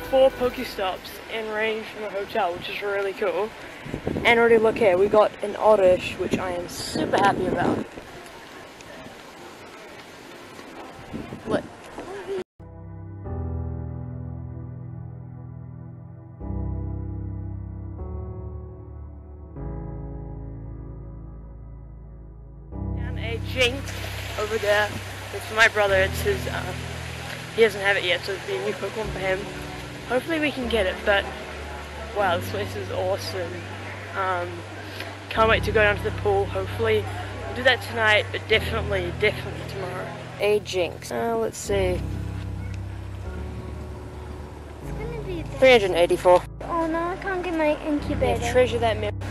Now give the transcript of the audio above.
four Pokestops in range from the hotel, which is really cool. And already look here, we got an Oddish, which I am super happy about. What? And a Jynx over there. It's my brother. It's his. Uh, he doesn't have it yet, so it'll be a new Pokemon for him. Hopefully we can get it. But wow, this place is awesome. Um, can't wait to go down to the pool. Hopefully we'll do that tonight, but definitely, definitely tomorrow. A Jynx. Uh, let's see. It's gonna be there. 384. Oh no, I can't get my incubator. Yeah, treasure that memory.